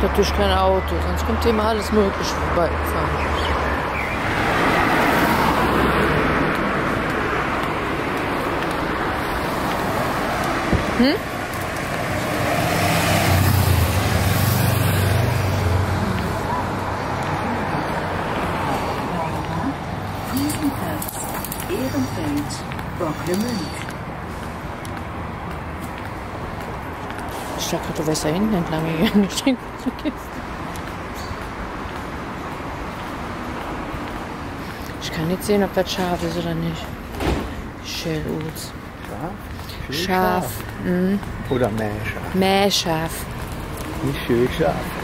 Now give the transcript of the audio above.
natürlich kein Auto, sonst kommt hier immer alles Mögliche vorbeigefahren. Hm? Ehrenfeld, Bocklemünd. Ich dachte, du wärst da hinten entlang gegangen. Gehst. Ich kann nicht sehen, ob das scharf ist oder nicht. Schelluz. Scharf? Schön Scharf. Mhm. Oder Meerscharf? Mähscharf. Nicht schön scharf.